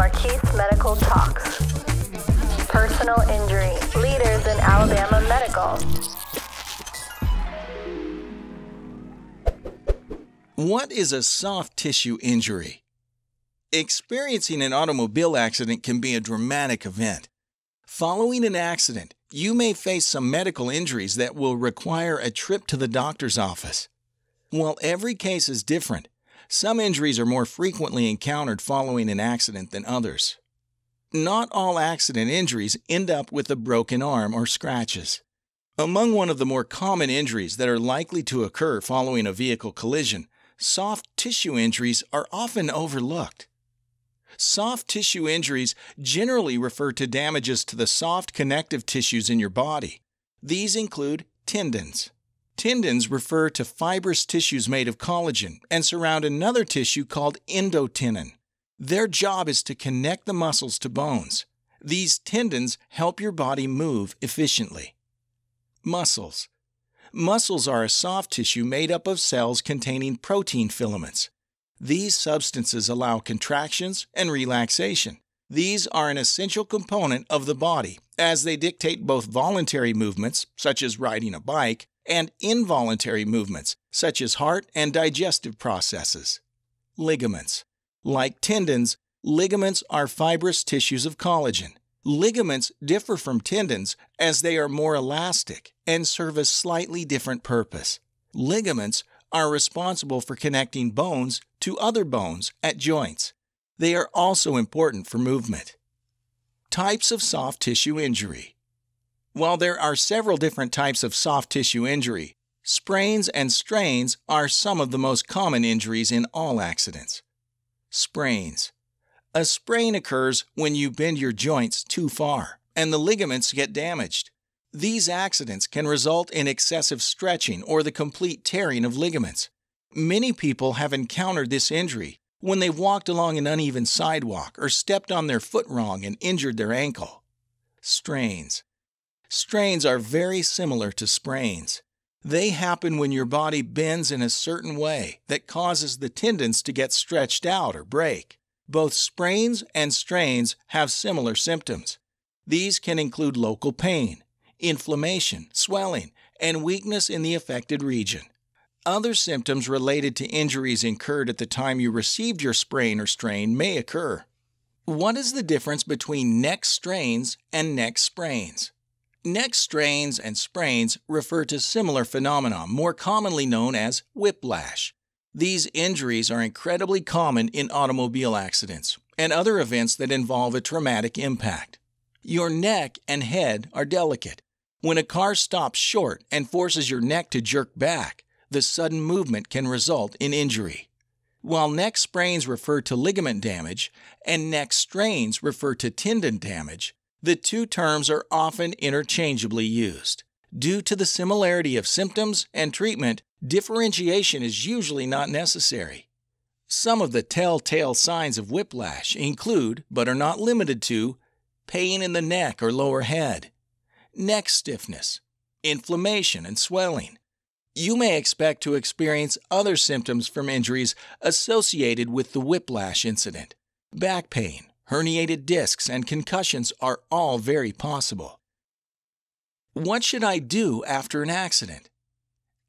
Marquis Medical Talks. Personal injury, leaders in Alabama medical. What is a soft tissue injury? Experiencing an automobile accident can be a dramatic event. Following an accident, you may face some medical injuries that will require a trip to the doctor's office. While every case is different, some injuries are more frequently encountered following an accident than others. Not all accident injuries end up with a broken arm or scratches. Among one of the more common injuries that are likely to occur following a vehicle collision, soft tissue injuries are often overlooked. Soft tissue injuries generally refer to damages to the soft connective tissues in your body. These include tendons, Tendons refer to fibrous tissues made of collagen and surround another tissue called endotenon. Their job is to connect the muscles to bones. These tendons help your body move efficiently. Muscles. Muscles are a soft tissue made up of cells containing protein filaments. These substances allow contractions and relaxation. These are an essential component of the body as they dictate both voluntary movements, such as riding a bike, and involuntary movements, such as heart and digestive processes. Ligaments. Like tendons, ligaments are fibrous tissues of collagen. Ligaments differ from tendons as they are more elastic and serve a slightly different purpose. Ligaments are responsible for connecting bones to other bones at joints. They are also important for movement. Types of soft tissue injury. While there are several different types of soft tissue injury, sprains and strains are some of the most common injuries in all accidents. Sprains. A sprain occurs when you bend your joints too far and the ligaments get damaged. These accidents can result in excessive stretching or the complete tearing of ligaments. Many people have encountered this injury when they walked along an uneven sidewalk or stepped on their foot wrong and injured their ankle. Strains. Strains are very similar to sprains. They happen when your body bends in a certain way that causes the tendons to get stretched out or break. Both sprains and strains have similar symptoms. These can include local pain, inflammation, swelling, and weakness in the affected region. Other symptoms related to injuries incurred at the time you received your sprain or strain may occur. What is the difference between neck strains and neck sprains? Neck strains and sprains refer to similar phenomena, more commonly known as whiplash. These injuries are incredibly common in automobile accidents and other events that involve a traumatic impact. Your neck and head are delicate. When a car stops short and forces your neck to jerk back, the sudden movement can result in injury. While neck sprains refer to ligament damage and neck strains refer to tendon damage, the two terms are often interchangeably used. Due to the similarity of symptoms and treatment, differentiation is usually not necessary. Some of the telltale signs of whiplash include, but are not limited to, pain in the neck or lower head, neck stiffness, inflammation and swelling. You may expect to experience other symptoms from injuries associated with the whiplash incident back pain, herniated discs, and concussions are all very possible. What should I do after an accident?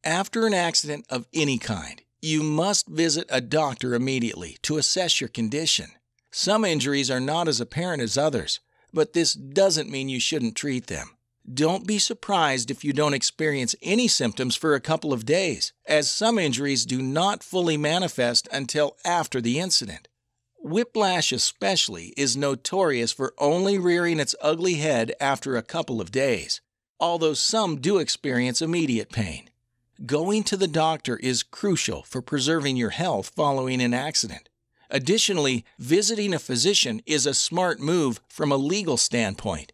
After an accident of any kind, you must visit a doctor immediately to assess your condition. Some injuries are not as apparent as others, but this doesn't mean you shouldn't treat them. Don't be surprised if you don't experience any symptoms for a couple of days, as some injuries do not fully manifest until after the incident. Whiplash, especially, is notorious for only rearing its ugly head after a couple of days, although some do experience immediate pain. Going to the doctor is crucial for preserving your health following an accident. Additionally, visiting a physician is a smart move from a legal standpoint.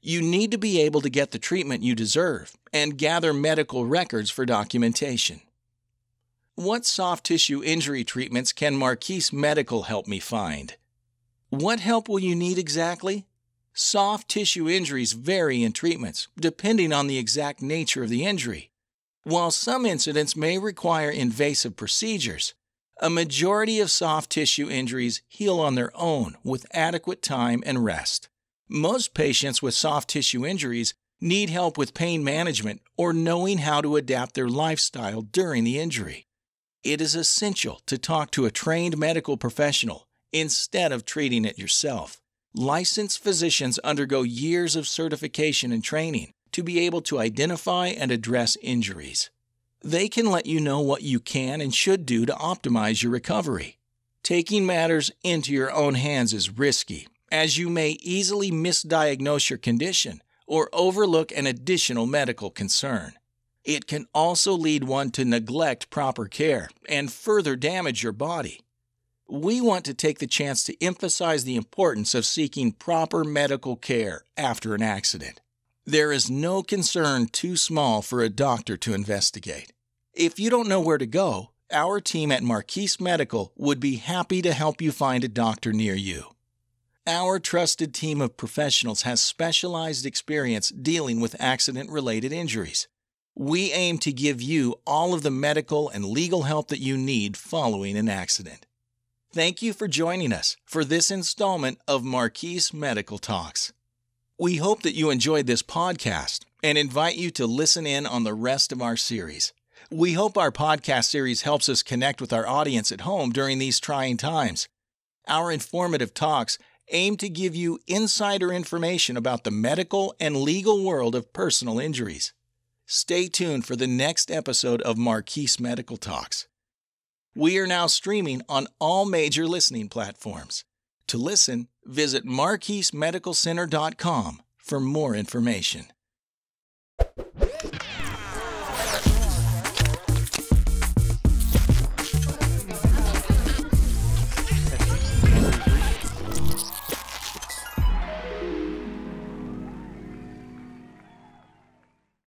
You need to be able to get the treatment you deserve and gather medical records for documentation. What soft tissue injury treatments can Marquis Medical help me find? What help will you need exactly? Soft tissue injuries vary in treatments, depending on the exact nature of the injury. While some incidents may require invasive procedures, A majority of soft tissue injuries heal on their own with adequate time and rest. Most patients with soft tissue injuries need help with pain management or knowing how to adapt their lifestyle during the injury. It is essential to talk to a trained medical professional instead of treating it yourself. Licensed physicians undergo years of certification and training to be able to identify and address injuries. They can let you know what you can and should do to optimize your recovery. Taking matters into your own hands is risky, as you may easily misdiagnose your condition or overlook an additional medical concern. It can also lead one to neglect proper care and further damage your body. We want to take the chance to emphasize the importance of seeking proper medical care after an accident. There is no concern too small for a doctor to investigate. If you don't know where to go, our team at Marquis Medical would be happy to help you find a doctor near you. Our trusted team of professionals has specialized experience dealing with accident related injuries. We aim to give you all of the medical and legal help that you need following an accident. Thank you for joining us for this installment of Marquis Medical Talks. We hope that you enjoyed this podcast and invite you to listen in on the rest of our series. We hope our podcast series helps us connect with our audience at home during these trying times. Our informative talks aim to give you insider information about the medical and legal world of personal injuries. Stay tuned for the next episode of Marquis Medical Talks. We are now streaming on all major listening platforms. To listen, visit MarquisMedicalCenter.com for more information.